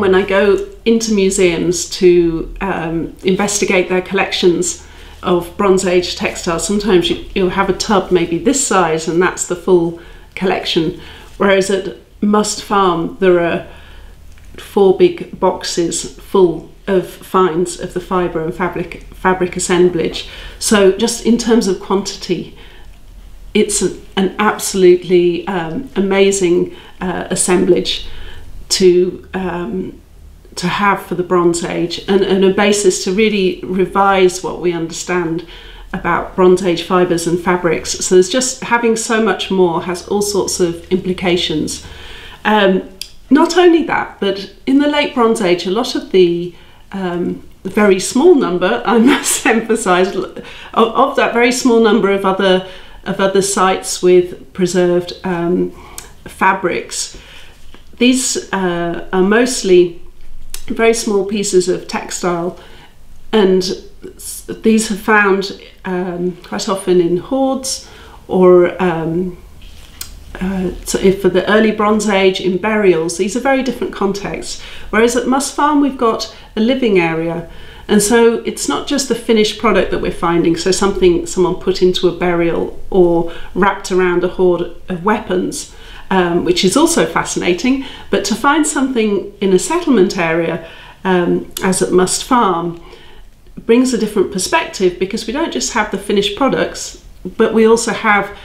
when I go into museums to um, investigate their collections of Bronze Age textiles, sometimes you, you'll have a tub maybe this size and that's the full collection. Whereas at Must Farm, there are four big boxes full of finds of the fibre and fabric fabric assemblage. So just in terms of quantity, it's an absolutely um, amazing uh, assemblage to um, to have for the Bronze Age and, and a basis to really revise what we understand about Bronze Age fibres and fabrics. So there's just having so much more has all sorts of implications. Um, not only that, but in the late Bronze Age, a lot of the um, very small number, I must emphasise, of, of, that very small number of other of other sites with preserved um, fabrics, these uh, are mostly very small pieces of textile, and these are found um, quite often in hoards or um, uh, so if for the early Bronze Age in burials, these are very different contexts. Whereas at Must Farm, we've got a living area. And so it's not just the finished product that we're finding, so something someone put into a burial or wrapped around a hoard of weapons, um, which is also fascinating. But to find something in a settlement area, um, as at Must Farm, brings a different perspective because we don't just have the finished products, but we also have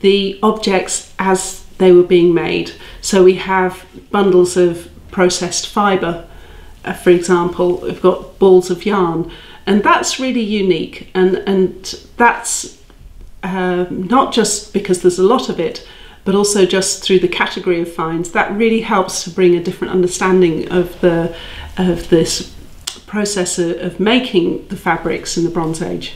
the objects as they were being made. So we have bundles of processed fibre, uh, for example, we've got balls of yarn, and that's really unique. And, and that's uh, not just because there's a lot of it, but also just through the category of finds. That really helps to bring a different understanding of the of this process of, of making the fabrics in the Bronze Age.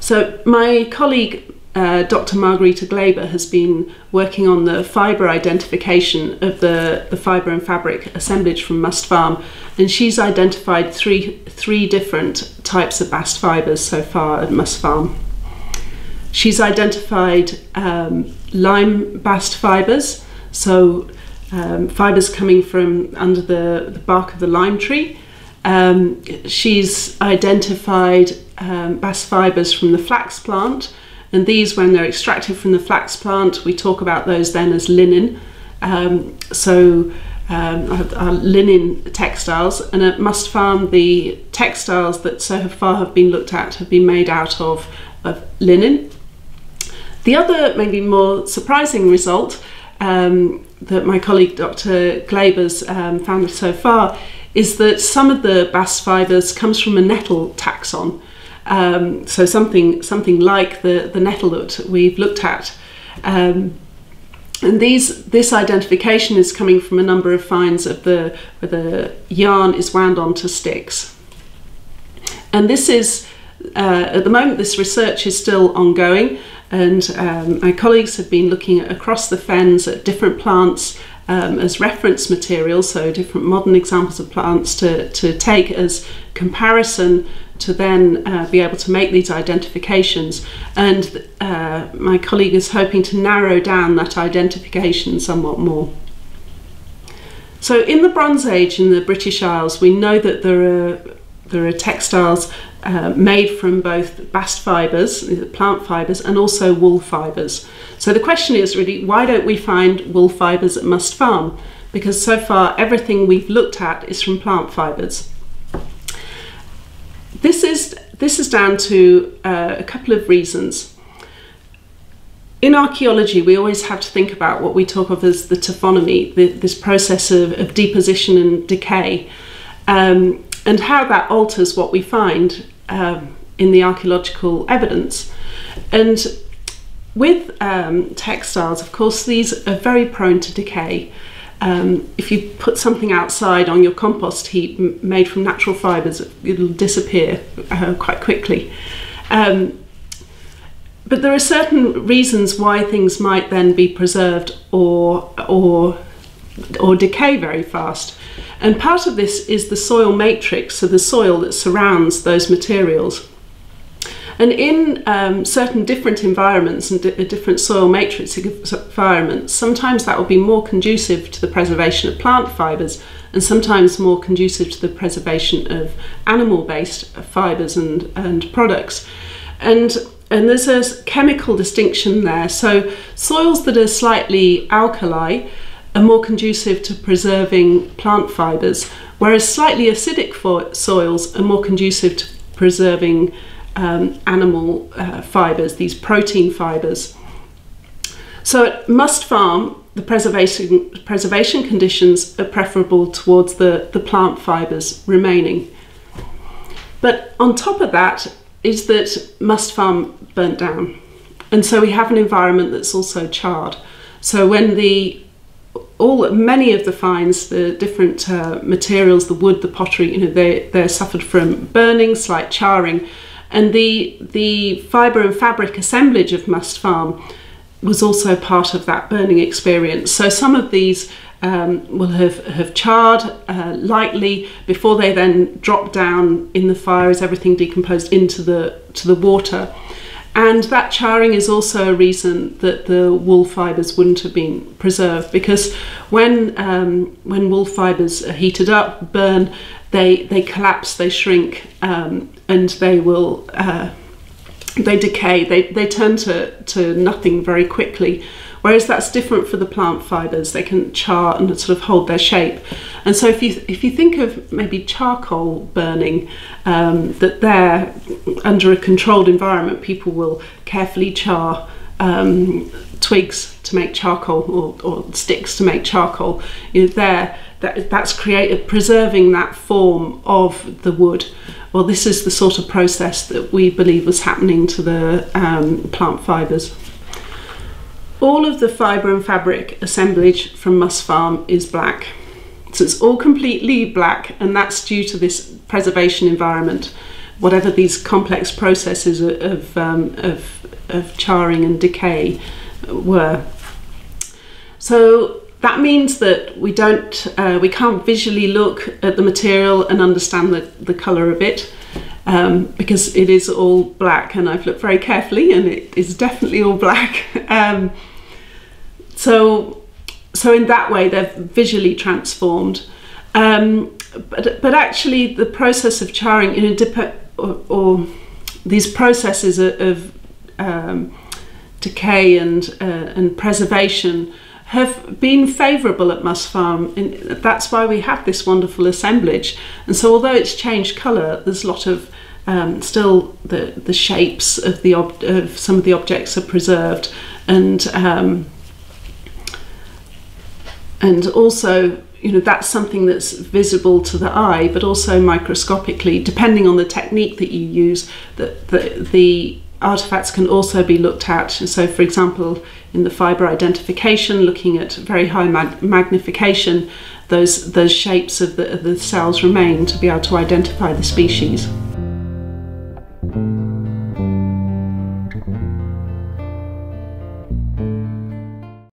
So my colleague uh, Dr. Margarita Gleba has been working on the fibre identification of the, the fibre and fabric assemblage from Must Farm, and she's identified three, three different types of bast fibres so far at Must Farm. She's identified um, lime bast fibres, so um, fibres coming from under the, the bark of the lime tree. Um, she's identified um, bast fibres from the flax plant, and these, when they're extracted from the flax plant, we talk about those then as linen. Um, so um, our linen textiles, and at Must Farm, the textiles that so far have been looked at have been made out of, of linen. The other, maybe more surprising result um, that my colleague Dr. Gleba's um, found so far is that some of the bast fibres comes from a nettle taxon. Um, so something something like the, the nettle that we've looked at. Um, and these this identification is coming from a number of finds of the where the yarn is wound onto sticks. And this is uh, at the moment this research is still ongoing and um, my colleagues have been looking across the fens at different plants um, as reference material, so different modern examples of plants to, to take as comparison to then uh, be able to make these identifications. And uh, my colleague is hoping to narrow down that identification somewhat more. So in the Bronze Age in the British Isles, we know that there are there are textiles uh, made from both bast fibres, plant fibres, and also wool fibres. So the question is really, why don't we find wool fibres at Must Farm? Because so far everything we've looked at is from plant fibres. This is, this is down to uh, a couple of reasons. In archaeology, we always have to think about what we talk of as the taphonomy, the, this process of, of, deposition and decay, um, and how that alters what we find um, in the archaeological evidence. And with um, textiles, of course, these are very prone to decay. Um, if you put something outside on your compost heap made from natural fibres, it'll disappear uh, quite quickly. Um, but there are certain reasons why things might then be preserved or, or, or decay very fast. And part of this is the soil matrix, so the soil that surrounds those materials. And in um, certain different environments and di- different soil matrix environments, sometimes that will be more conducive to the preservation of plant fibres and sometimes more conducive to the preservation of animal based fibres and, and products. And and there's a chemical distinction there. So, soils that are slightly alkali are more conducive to preserving plant fibres, whereas slightly acidic soils are more conducive to preserving um, animal uh, fibres, these protein fibres. So at Must Farm, the preservation, preservation conditions are preferable towards the, the plant fibres remaining. But on top of that is that Must Farm burnt down. And so we have an environment that's also charred. So when the all many of the finds, the different uh, materials, the wood, the pottery, you know, they they suffered from burning, slight charring, and the the fibre and fabric assemblage of Must Farm was also part of that burning experience. So some of these um, will have, have charred uh, lightly before they then drop down in the fire as everything decomposed into the to the water. And that charring is also a reason that the wool fibres wouldn't have been preserved because when um, when wool fibres are heated up, burn, they they collapse, they shrink, um, and they will uh, they decay. They they turn to to nothing very quickly. Whereas that's different for the plant fibres. They can char and sort of hold their shape. And so if you if you think of maybe charcoal burning, um, that there under a controlled environment, people will carefully char um, twigs to make charcoal or, or, sticks to make charcoal. You know, there that, that's created preserving that form of the wood. Well, this is the sort of process that we believe was happening to the um, plant fibres. All of the fibre and fabric assemblage from Must Farm is black. So it's all completely black, and that's due to this preservation environment, whatever these complex processes of, um, of, of charring and decay were. So that means that we don't, uh, we can't visually look at the material and understand the, the colour of it. Um, because it is all black and I've looked very carefully and it is definitely all black. Um, so, so in that way, they're visually transformed. Um, but, but actually, the process of charring, you know, or, or, these processes of, of um, decay and uh, and preservation have been favourable at Must Farm. And that's why we have this wonderful assemblage. And so, although it's changed colour, there's a lot of um, still the the shapes of the of some of the objects are preserved, and um, and also you know that's something that's visible to the eye but also microscopically depending on the technique that you use that the, the artifacts can also be looked at. So for example in the fiber identification looking at very high mag magnification those those shapes of the, of the cells remain to be able to identify the species